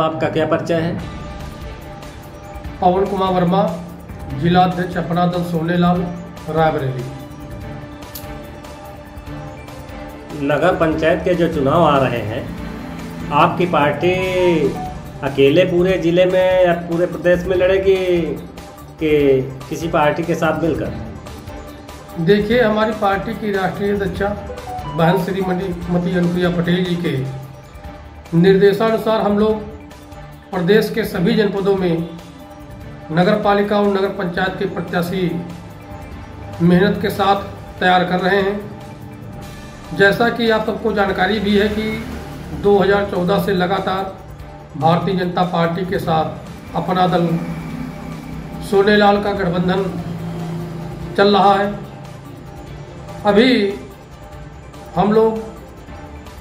आपका क्या परिचय है? पवन कुमार वर्मा जिलाध्यक्ष अपना दल सोनेलाल रायबरेली। नगर पंचायत के जो चुनाव आ रहे हैं आपकी पार्टी अकेले पूरे ज़िले में या पूरे प्रदेश में लड़ेगी कि किसी पार्टी के साथ मिलकर? देखिए हमारी पार्टी की राष्ट्रीय अध्यक्षा बहन श्रीमती अनुप्रिया पटेल जी के निर्देशानुसार हम लोग प्रदेश के सभी जनपदों में नगर पालिका और नगर पंचायत के प्रत्याशी मेहनत के साथ तैयार कर रहे हैं। जैसा कि आप सबको जानकारी भी है कि 2014 से लगातार भारतीय जनता पार्टी के साथ अपना दल सोनेलाल का गठबंधन चल रहा है। अभी हम लोग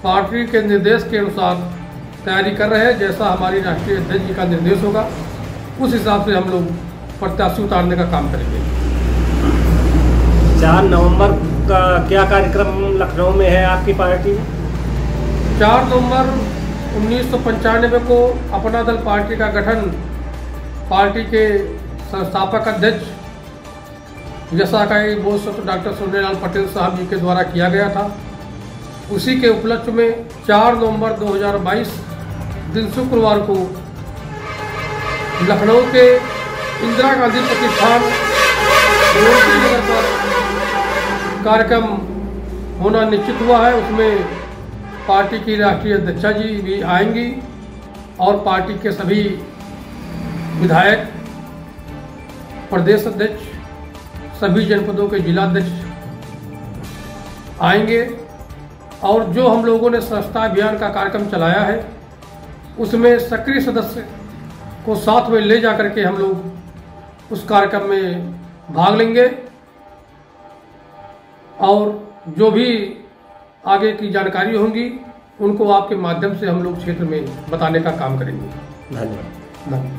पार्टी के निर्देश के अनुसार तैयारी कर रहे हैं जैसा हमारी राष्ट्रीय अध्यक्ष जी का निर्देश होगा उस हिसाब से हम लोग प्रत्याशी उतारने का काम करेंगे। चार नवंबर का क्या कार्यक्रम लखनऊ में है आपकी पार्टी? चार नवंबर उन्नीस सौ पंचानबे को अपना दल पार्टी का गठन पार्टी के संस्थापक अध्यक्ष यशाकाई बोस डॉक्टर सोनेलाल पटेल साहब जी के द्वारा किया गया था। उसी के उपलक्ष्य में 4 नवंबर 2022 दिन शुक्रवार को लखनऊ के इंदिरा गांधी प्रतिष्ठान नगर पर कार्यक्रम होना निश्चित हुआ है। उसमें पार्टी की राष्ट्रीय अध्यक्षा जी भी आएँगी और पार्टी के सभी विधायक, प्रदेश अध्यक्ष, सभी जनपदों के जिलाध्यक्ष आएँगे। और जो हम लोगों ने स्वच्छता अभियान का कार्यक्रम चलाया है उसमें सक्रिय सदस्य को साथ में ले जा करके हम लोग उस कार्यक्रम में भाग लेंगे और जो भी आगे की जानकारी होंगी उनको आपके माध्यम से हम लोग क्षेत्र में बताने का काम करेंगे। धन्यवाद। धन्यवाद।